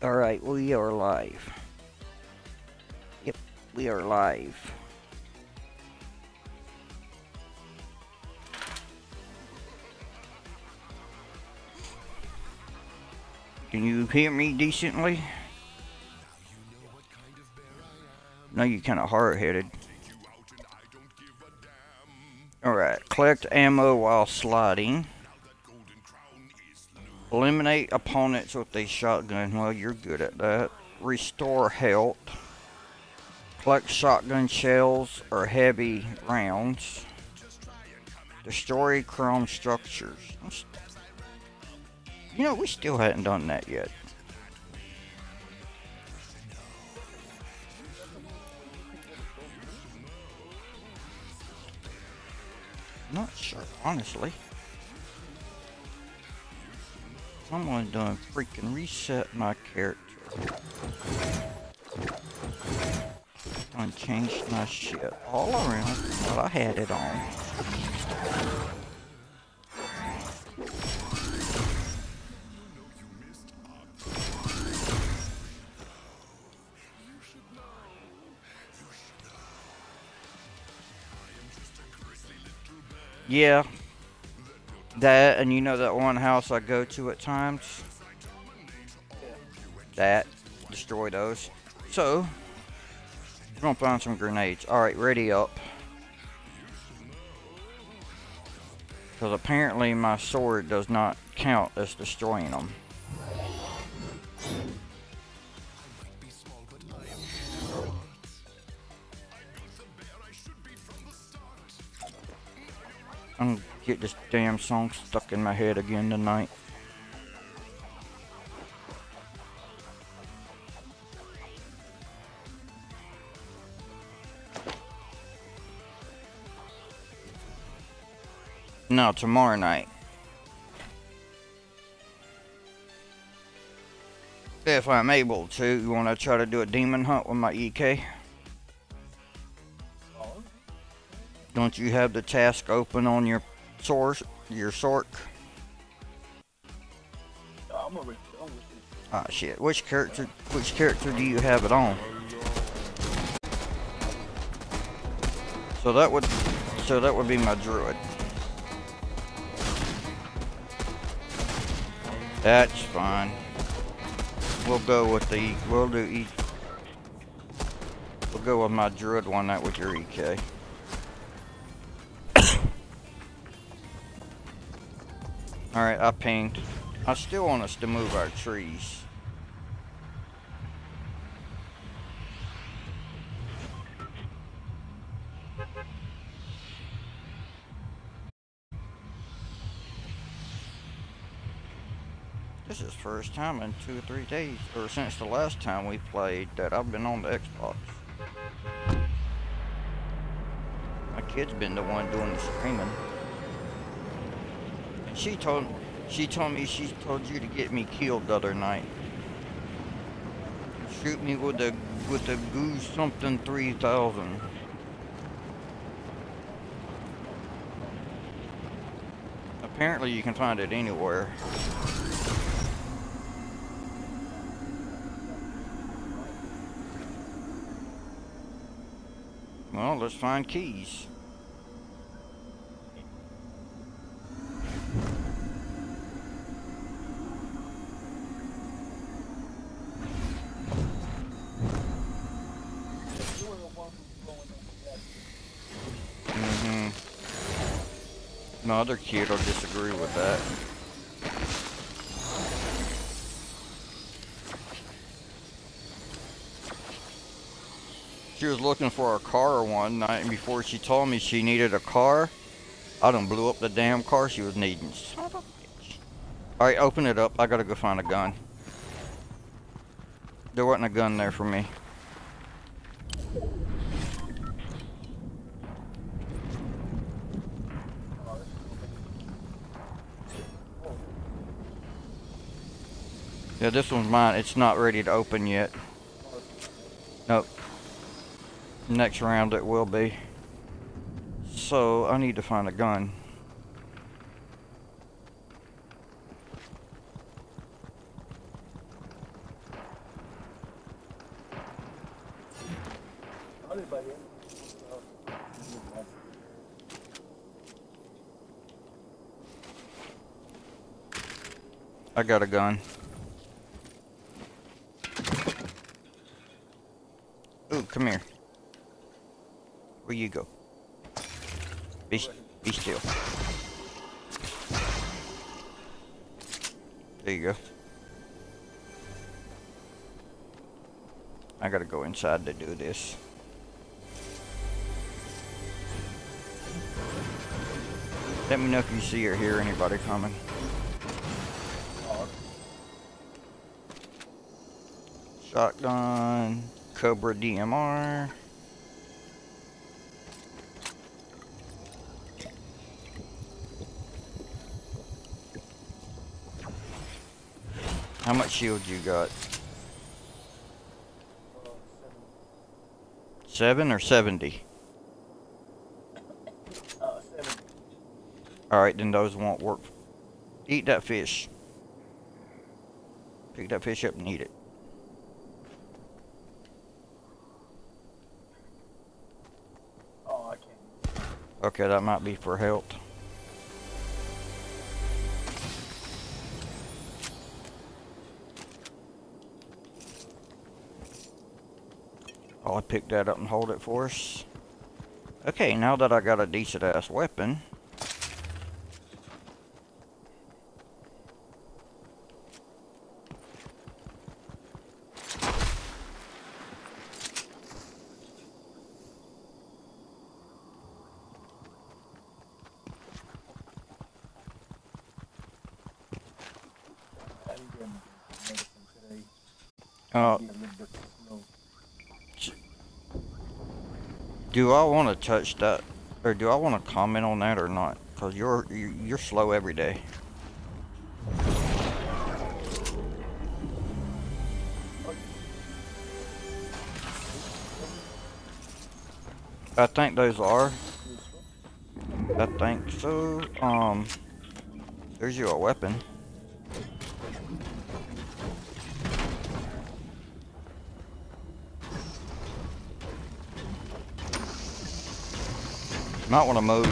Alright, we are live. Yep, we are live. Can you hear me decently? No, you're kind of hard-headed. Alright, collect ammo while sliding. Eliminate opponents with a shotgun. Well, you're good at that. Restore health. Collect shotgun shells or heavy rounds. Destroy chrome structures. You know, we still hadn't done that yet. Not sure, honestly. Someone done freaking reset my character. Done changed my shit all around while I had it on. Yeah, that, and you know that one house I go to at times? That. Destroy those. So, we're gonna find some grenades. Alright, ready up. Because apparently my sword does not count as destroying them. Get this damn song stuck in my head again tonight. No, tomorrow night. If I'm able to, you want to try to do a demon hunt with my EK? Don't you have the task open on your source, your sork? Ah shit. Which character which character do you have it on? So that would so that would be my druid. That's fine. We'll go with the we'll do E We'll go with my druid one that with your EK. Alright, I pinged. I still want us to move our trees. This is first time in two or three days, or since the last time we played, that I've been on the Xbox. My kid's been the one doing the screaming. She told she told me she told you to get me killed the other night. Shoot me with the with the goose something three thousand. Apparently you can find it anywhere. Well, let's find keys. Other kid will disagree with that. She was looking for a car one night and before she told me she needed a car, I done blew up the damn car she was needing. Alright, open it up. I gotta go find a gun. There wasn't a gun there for me. Yeah, this one's mine. It's not ready to open yet. Nope. Next round it will be. So, I need to find a gun. I got a gun. Come here. Where you go? Be, be still. There you go. I gotta go inside to do this. Let me know if you see or hear anybody coming. Shotgun, Cobra DMR. How much shield you got? Seven or seventy? Uh, seven. Alright, then those won't work. Eat that fish. Pick that fish up and eat it. Oh, I can't. Okay, that might be for health. Oh, I'll pick that up and hold it for us. Okay, now that I got a decent ass weapon. I didn't get any medicine today. Uh, Be a little bit slow. Do I want to touch that, or do I want to comment on that or not? Cause you're you're you're slow every day. I think those are. I think so. Um, there's your weapon. Might want to move.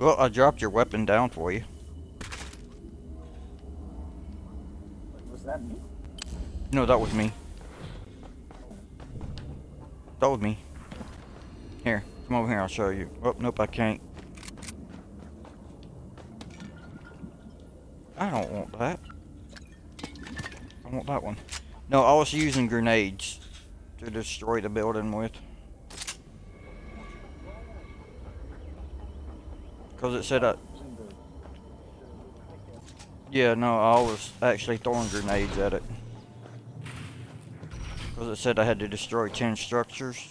Well, I dropped your weapon down for you. was that me? No, that was me. That was me. Here, come over here, I'll show you. Oh, nope, I can't. I don't want that. I want that one. No, I was using grenades to destroy the building with. Because it said I... Yeah, no, I was actually throwing grenades at it. Because it said I had to destroy 10 structures.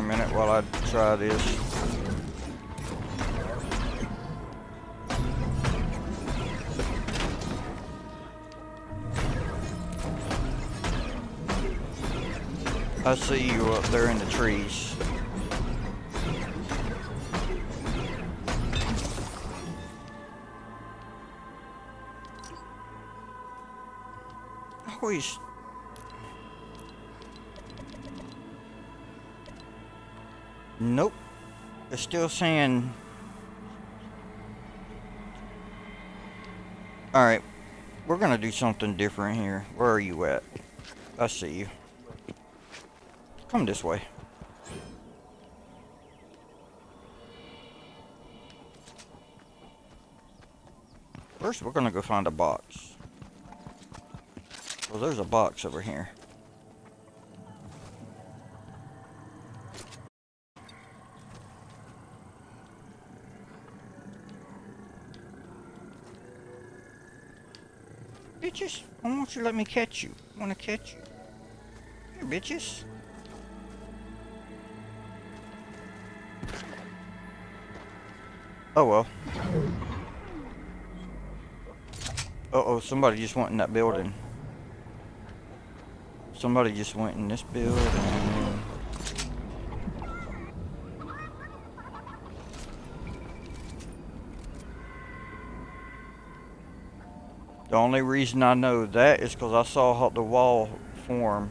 A minute while I try this. I see you up there in the trees. Always Nope. It's still saying. Alright. We're gonna do something different here. Where are you at? I see you. Come this way. First, we're gonna go find a box. Well, there's a box over here. bitches. I want you to let me catch you. I want to catch you. Here, bitches. Oh, well. Uh-oh, somebody just went in that building. Somebody just went in this building. The only reason I know that is because I saw how the wall form.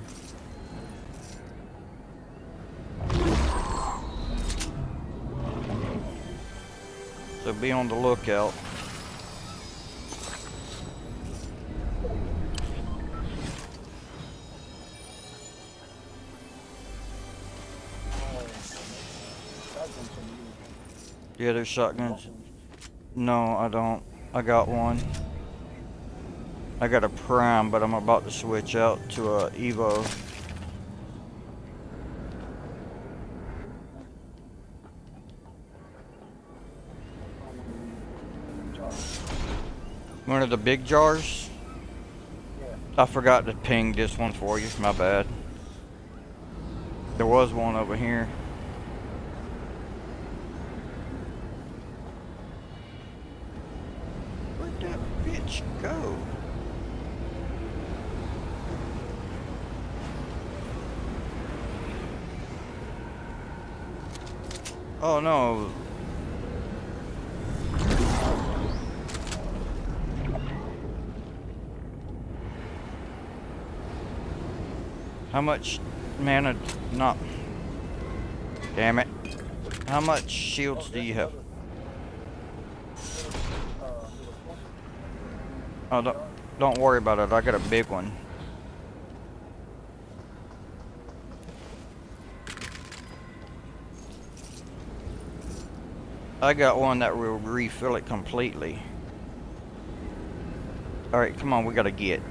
So be on the lookout. Yeah, there's shotguns. No, I don't. I got one. I got a prime, but I'm about to switch out to a Evo. One of the big jars. I forgot to ping this one for you. My bad. There was one over here. Where'd that bitch go? Oh no. How much mana? Not. Damn it. How much shields do you have? Oh, don't, don't worry about it. I got a big one. I got one that will refill it completely. Alright, come on, we gotta get.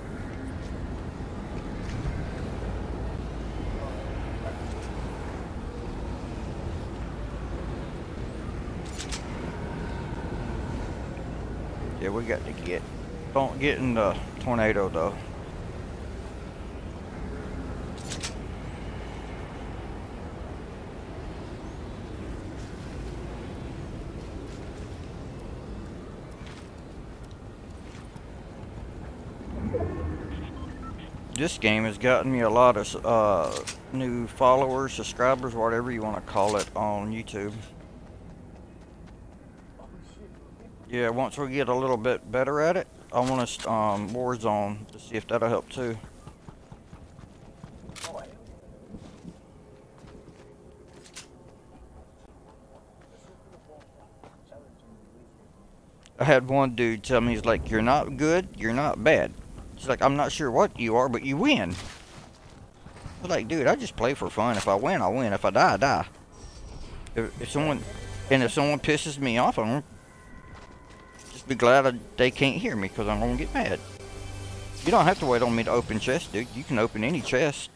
Yeah, we got to get. Don't get in the tornado though. This game has gotten me a lot of uh, new followers, subscribers, whatever you want to call it, on YouTube. Yeah, once we get a little bit better at it, I want to um, Warzone to see if that'll help too. I had one dude tell me, he's like, you're not good, you're not bad. He's like, I'm not sure what you are, but you win. Was like, dude, I just play for fun. If I win, I win. If I die, I die. If, if someone, and if someone pisses me off, I'm just be glad I, they can't hear me because I'm gonna get mad. You don't have to wait on me to open chest, dude. You can open any chest.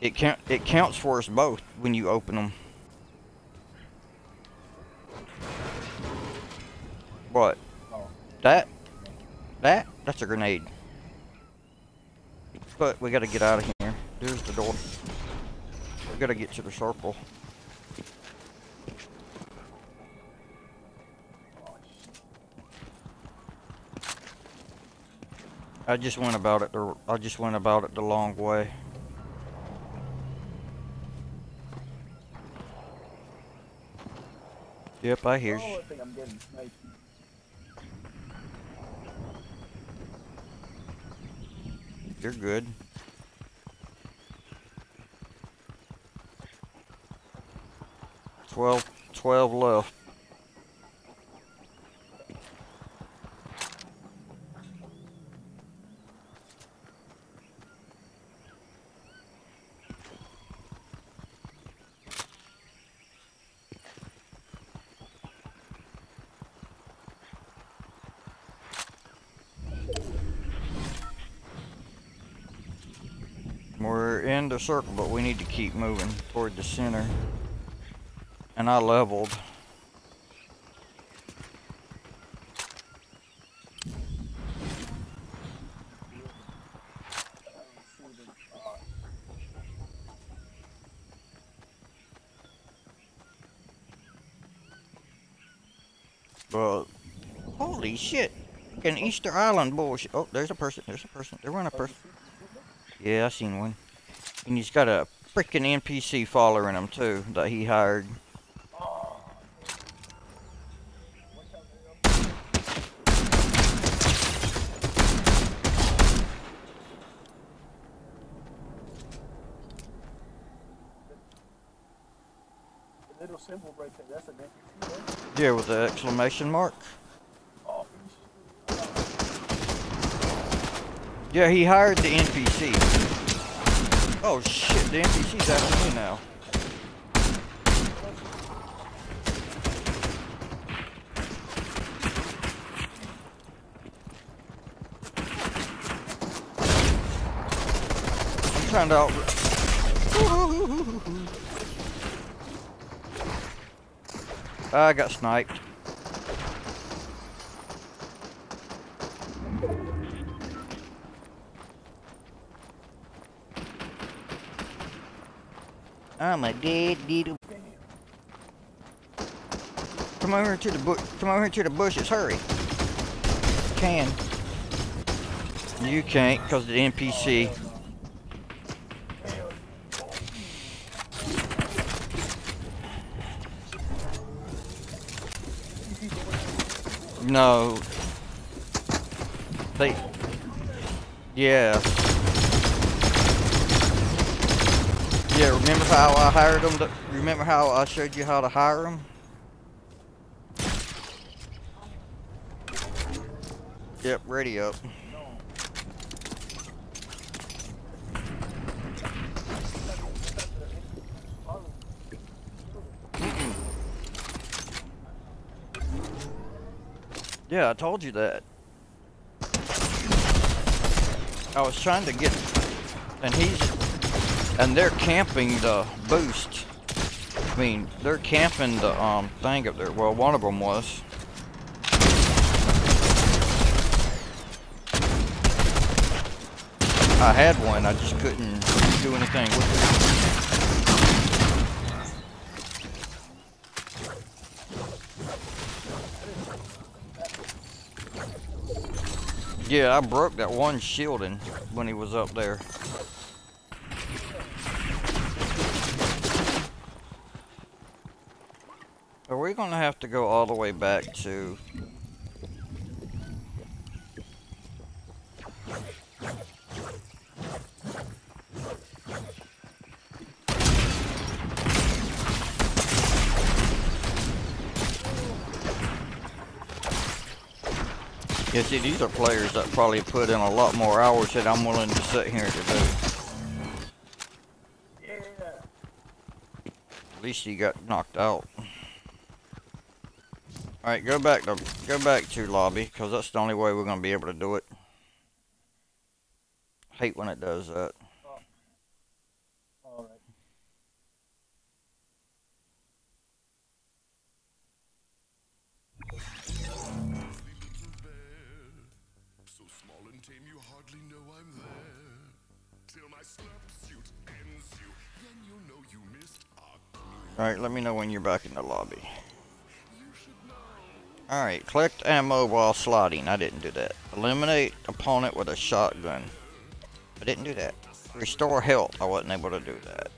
It count, it counts for us both when you open them. What? Oh. That? That? That's a grenade. But we gotta get out of here. There's the door. We gotta get to the circle. Oh. I just went about it the I just went about it the long way. Yep, I hear Oh, you. I think I'm getting sniped. You're good. Twelve, twelve left. We're in the circle, but we need to keep moving toward the center. And I leveled. Well, holy shit. An Easter Island bullshit. Oh, there's a person. There's a person. They're running a person. Yeah, I seen one. And he's got a freaking NPC following him too that he hired. Yeah, with the exclamation mark. Yeah, he hired the NPC. Oh shit, the NPC's after me now. I'm trying to out. I got sniped. I'm a dead little. Come over to the bush. Come over to the bushes. Hurry. Can. You can't because the NPC. No. They. Yeah. Yeah, remember how I hired them? To, remember how I showed you how to hire them? Yep, ready up. Yeah, I told you that. I was trying to get, and he's, and they're camping the boost. I mean, they're camping the um thing up there. Well, one of them was. I had one, I just couldn't do anything with it. Yeah, I broke that one shielding when he was up there. We gonna have to go all the way back to? Yeah, see, these are players that probably put in a lot more hours than I'm willing to sit here to do. Yeah. At least he got knocked out. Alright, go back to go back to lobby, because that's the only way we're gonna be able to do it. Hate when it does that. Alright, let me know when you're back in the lobby. Alright, collect ammo while sliding. I didn't do that. Eliminate opponent with a shotgun. I didn't do that. Restore health. I wasn't able to do that.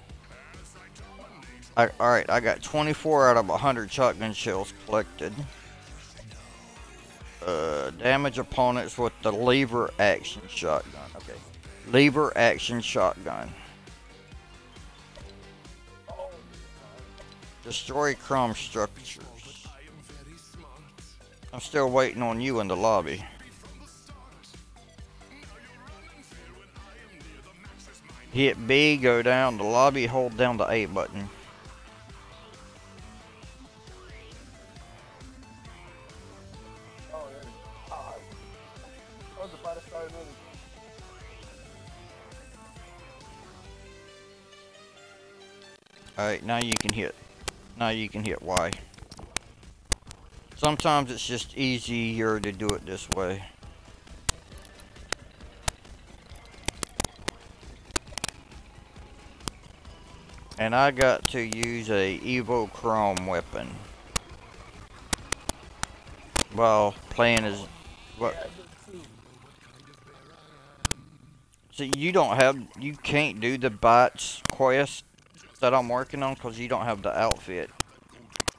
Alright, I got 24 out of 100 shotgun shells collected. Uh, damage opponents with the lever action shotgun. Okay. Lever action shotgun. Destroy chrome structures. I'm still waiting on you in the lobby. Hit B, go down the lobby, hold down the A button. Alright, now you can hit. Now you can hit Y. Sometimes it's just easier to do it this way. And I got to use a Evo Chrome weapon. while playing as what? So you don't have, you can't do the bots quest that I'm working on because you don't have the outfit,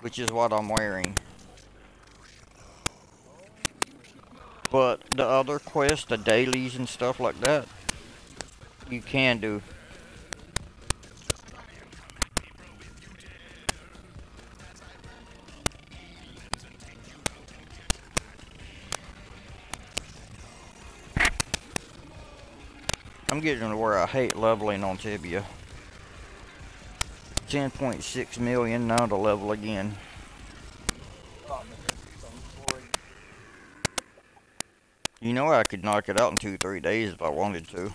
which is what I'm wearing. But the other quests, the dailies and stuff like that, you can do. I'm getting to where I hate leveling on Tibia. 10.6 million now to level again. Oh man, this is boring. You know I could knock it out in two, three days if I wanted to.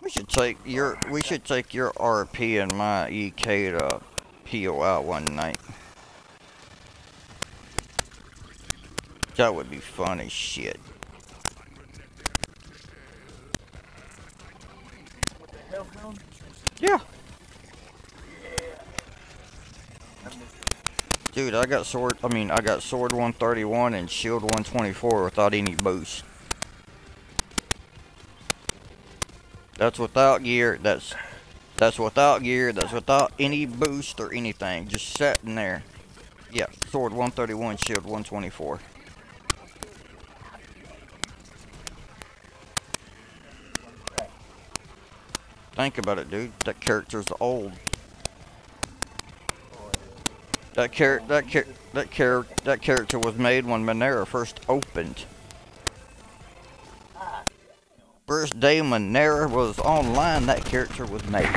We should take your we should take your RP and my EK to POI one night. That would be funny shit. What the hell, hound? Yeah. I missed it. Dude, I got sword, I mean, I got sword 131 and shield 124 without any boost. That's without gear, that's, that's without gear, that's without any boost or anything, just sitting there. Yeah, sword 131, shield 124. Think about it, dude, that character's old. That char that char that char that character was made when Monera first opened. First day Monera was online, that character was made.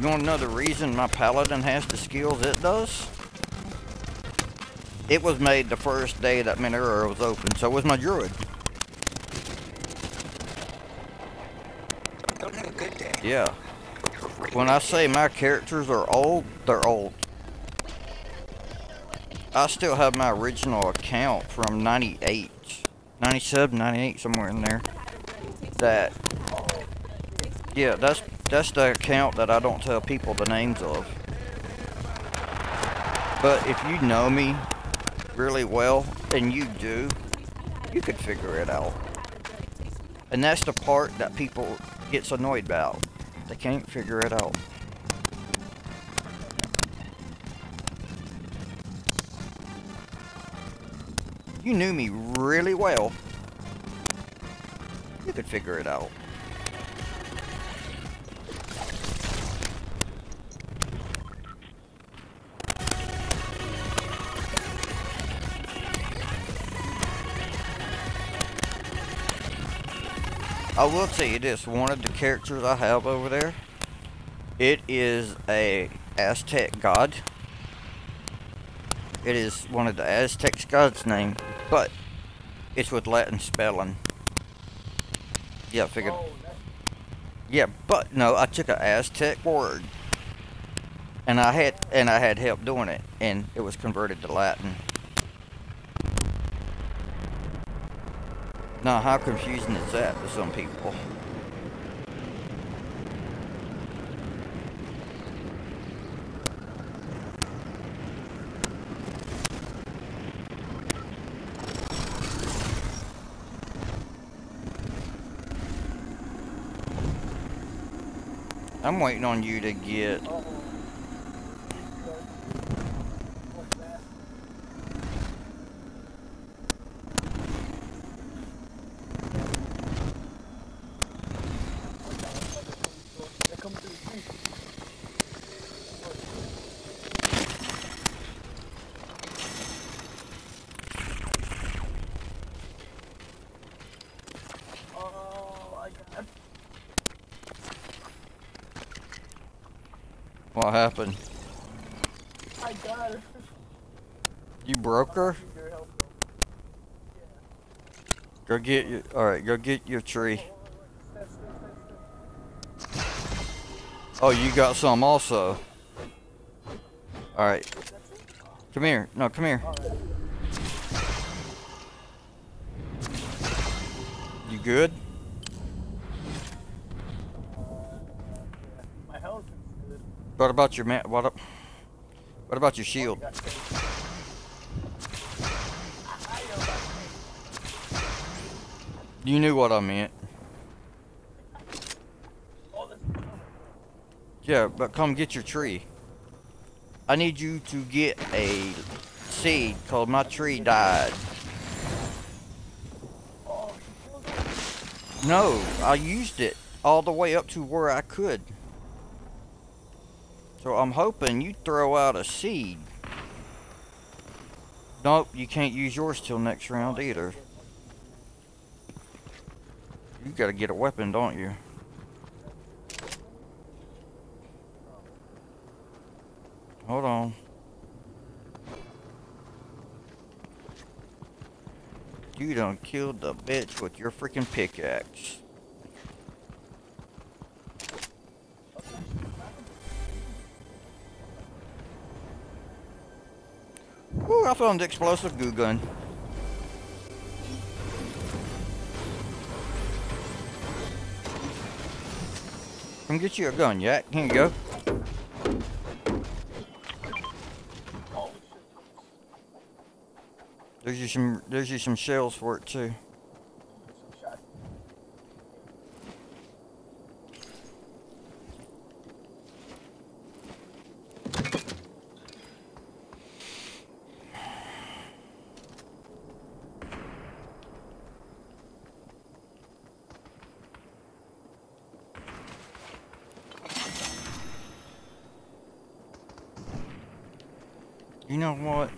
You want the reason my paladin has the skills it does? It was made the first day that Monera was open, so was my druid. Don't have a good day. Yeah. When I say my characters are old, they're old. I still have my original account from 98, 97, 98, somewhere in there. That, yeah, that's that's the account that I don't tell people the names of. But if you know me really well, and you do, you could figure it out. And that's the part that people gets annoyed about. They can't figure it out. You knew me really well. You could figure it out. I will tell you this, one of the characters I have over there, it is a Aztec god. It is one of the Aztec gods' name, but it's with Latin spelling. Yeah, I figured. Oh, Yeah, but no, I took an Aztec word, and I had and I had help doing it, and it was converted to Latin. Now, how confusing is that for some people? I'm waiting on you to get oh. What's that? They're coming through the tree. Oh, I got what happened. I got it. You broke her? Need your help, though. Go get your. Alright, go get your tree. Oh, you got some also. Alright, come here. No, come here. You good? What about your man? What? up- What about your shield? You knew what I meant. Yeah, but come get your tree. I need you to get a seed called my tree died. No, I used it all the way up to where I could. So I'm hoping you throw out a seed. Nope, you can't use yours till next round either. You gotta get a weapon, don't you? Hold on. You done killed the bitch with your freaking pickaxe. Ooh, I found the explosive goo gun. Come get you a gun, Jack. Here you go. There's you some there's you some shells for it too. Some shot. You know what?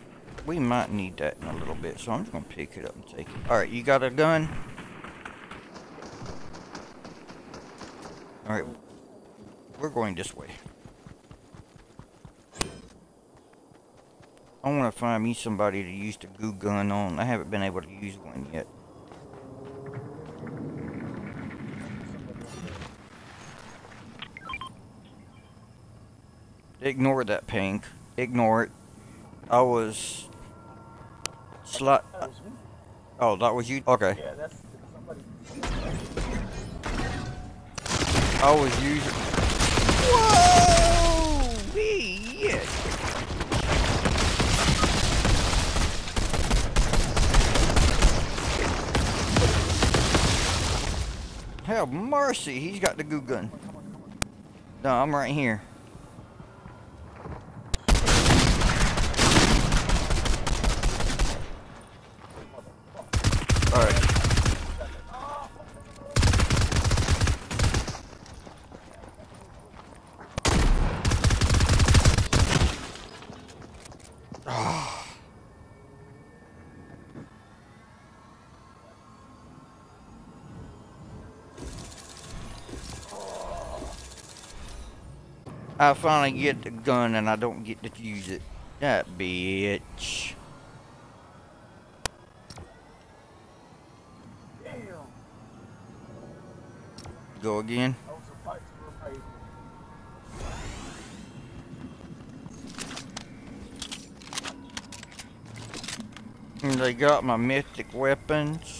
We might need that in a little bit, so I'm just gonna pick it up and take it. Alright, you got a gun? Alright. We're going this way. I wanna find me somebody to use the goo gun on. I haven't been able to use one yet. Ignore that pink. Ignore it. I was sli- That. Oh, that was you? Okay. Yeah, that's somebody. I was using. Whoa! Yes. Have mercy, he's got the goo gun. No, I'm right here. Alright. I finally get the gun and I don't get to use it. That bitch. Go again. And they got my mythic weapons.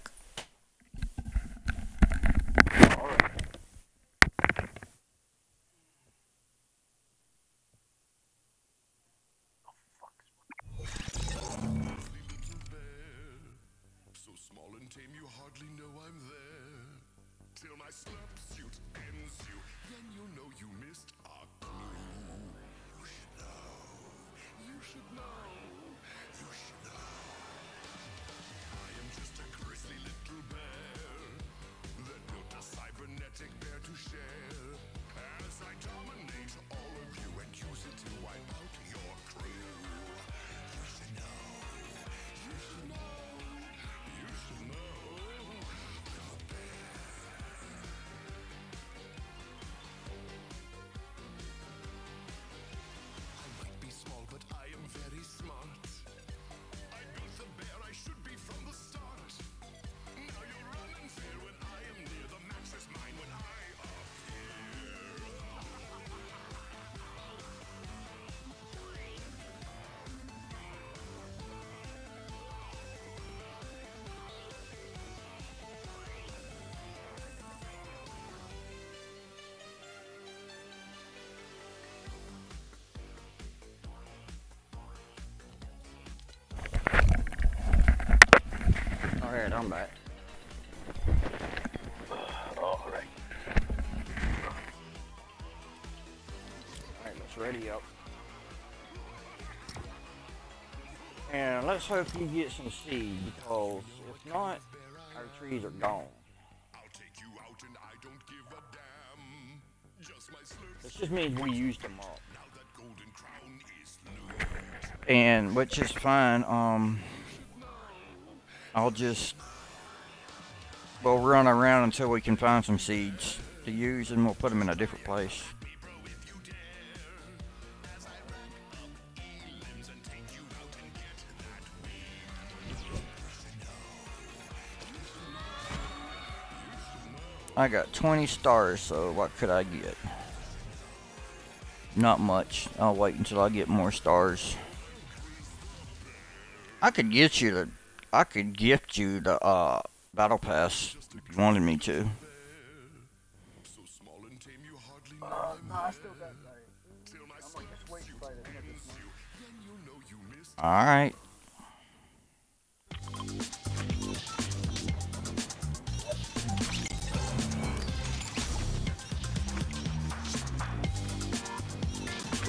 Alright, I'm back. All right. Alright, let's ready up. And let's hope you get some seed because if not, our trees are gone. I'll take you out and I don't give a damn. Just my. This just means we used them up. Now that golden crown is loose. And which is fine. Um I'll just we'll run around until we can find some seeds to use and we'll put them in a different place. I got 20 stars, so what could I get? Not much. I'll wait until I get more stars. I could get you the, I could gift you the uh, battle pass if you wanted me to. Uh, no, I still got like. till my I'm gonna just wait to fight it. I'm gonna just- Then you know you missed. All right.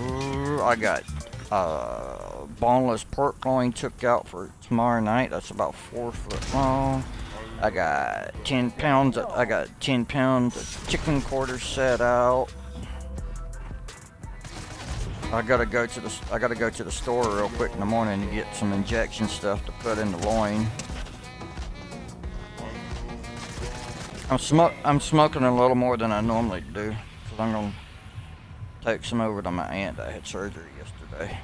Ooh, I got uh, boneless pork loin took out for tomorrow night. That's about four foot long. I got ten pounds. I got ten pounds of chicken quarters set out. I gotta go to the I gotta go to the store real quick in the morning to get some injection stuff to put in the loin. I'm smoke I'm smoking a little more than I normally do because I'm gonna take some over to my aunt that had surgery yesterday.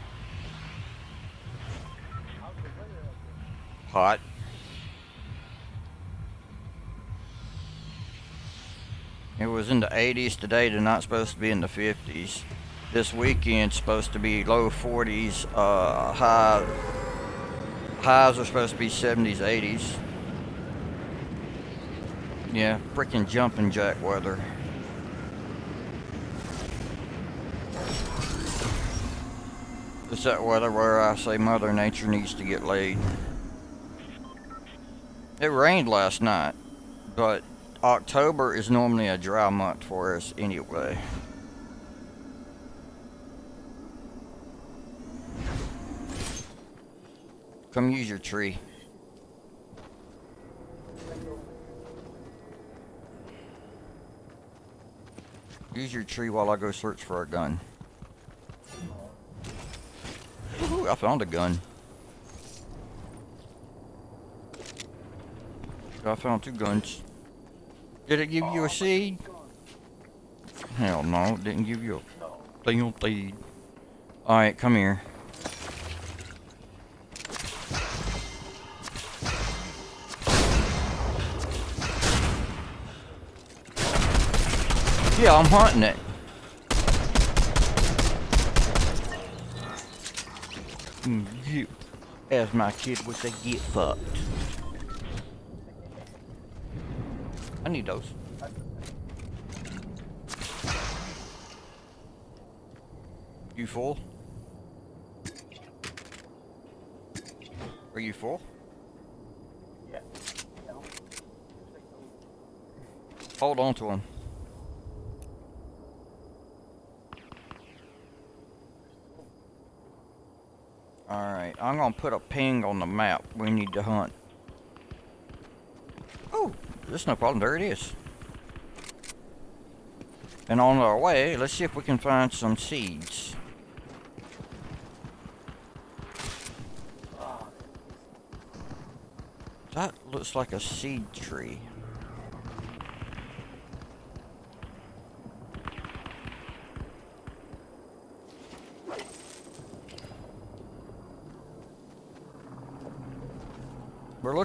Hot. It was in the 80s today. They're not supposed to be in the 50s this weekend supposed to be low 40s uh high highs are supposed to be 70s 80s yeah freaking jumping jack weather it's that weather where i say mother nature needs to get laid it rained last night but october is normally a dry month for us anyway Come use your tree. Use your tree while I go search for a gun. I found a gun. I found two guns. Did it give you a seed? Hell no, it didn't give you a single seed. Alright, come here. Yeah, I'm hunting it. Mm, You, as my kid would say, get fucked. I need those. You full? Are you full? Yeah. Yeah. Hold on to him. Alright, I'm gonna put a ping on the map we need to hunt. Oh, there's no problem, there it is. And on our way, let's see if we can find some seeds. That looks like a seed tree.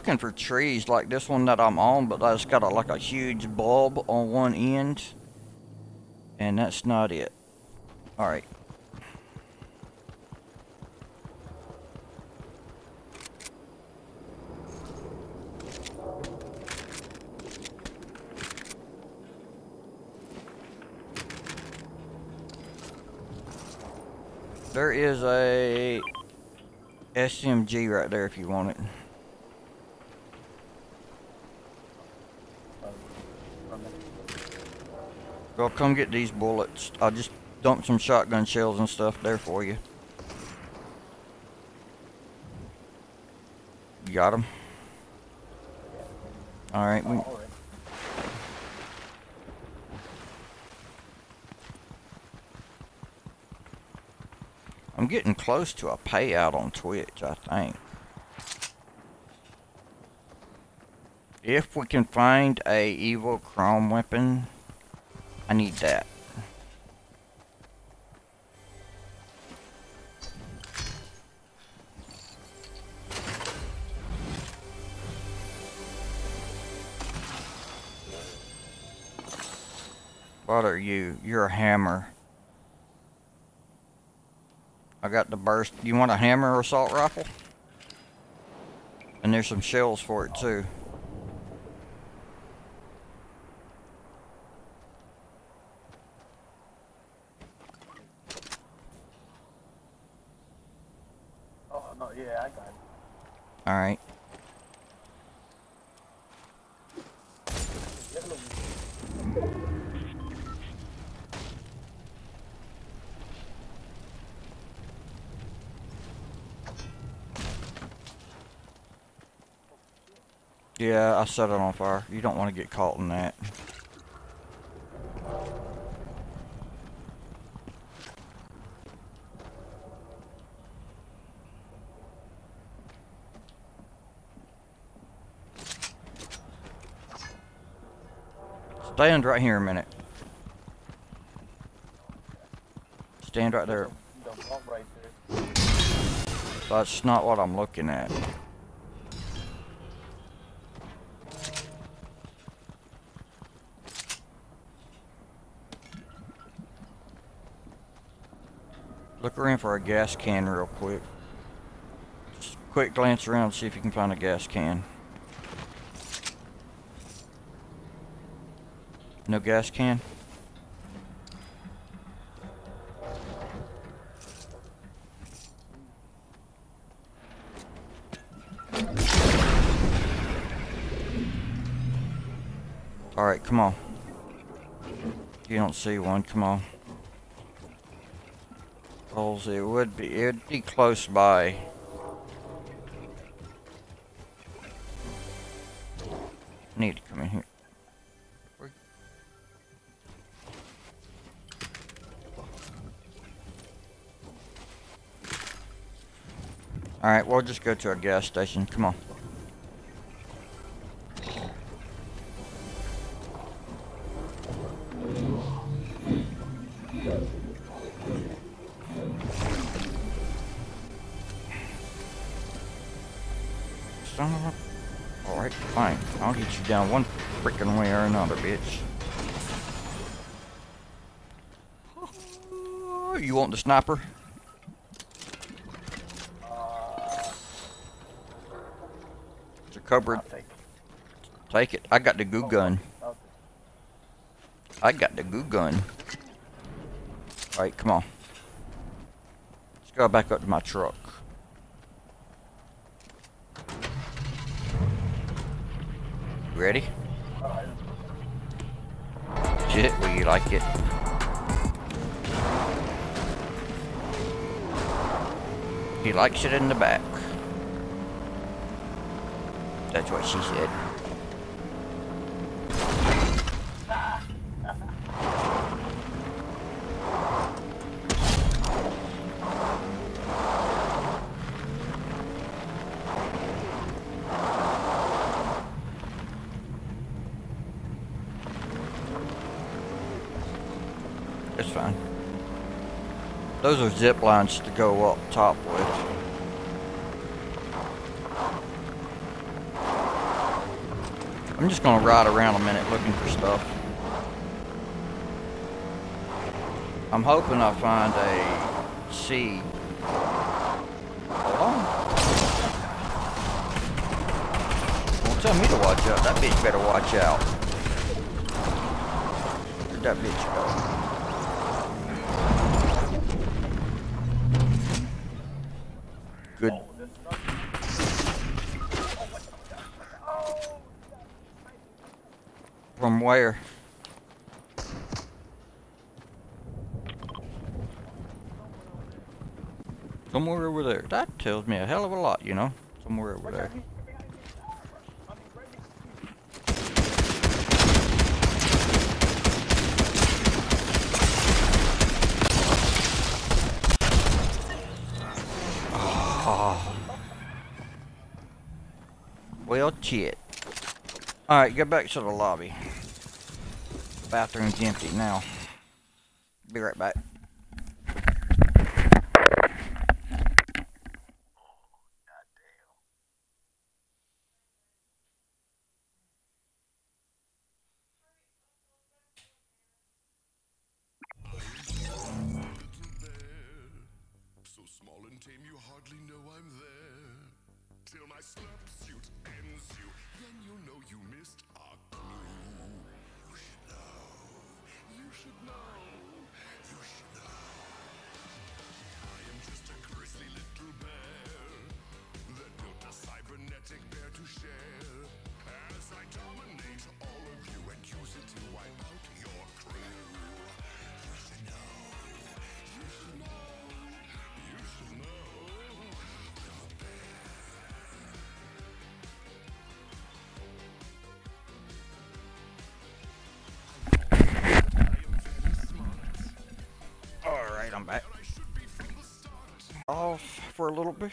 Looking for trees like this one that I'm on, but that's got a, like a huge bulb on one end. And that's not it. Alright. There is a SMG right there if you want it. Well, come get these bullets. I'll just dump some shotgun shells and stuff there for you. You got them? Alright, we, All right. I'm getting close to a payout on Twitch, I think. If we can find a evil chrome weapon, I need that. What are you? You're a hammer. I got the burst. You want a hammer or assault rifle? And there's some shells for it too. Oh no, yeah, I got it. Alright. Yellow. Yeah, I set it on fire. You don't want to get caught in that. Stand right here a minute. Stand right there. That's not what I'm looking at. Look around for a gas can real quick. Just quick glance around, see if you can find a gas can. No gas can? Alright, come on. You don't see one, come on. Cause it would be, it'd be close by. Need to come in here. Alright, we'll just go to a gas station. Come on. Down one freaking way or another, bitch. Oh, you want the sniper? It's a cupboard. Take it. Take it. I got the goo gun. I got the goo gun. Alright, come on. Let's go back up to my truck. Ready? Shit, will you like it? He likes it in the back. That's what she said. It's fine. Those are zip lines to go up top with. I'm just gonna ride around a minute looking for stuff. I'm hoping I find a seed. Hold on. Don't tell me to watch out. That bitch better watch out. Where'd that bitch go? Somewhere over there. That tells me a hell of a lot, you know? Somewhere over there. Well, shit. Alright, go back to the lobby. Bathroom's empty now. Be right back. I'm back. Off for a little bit.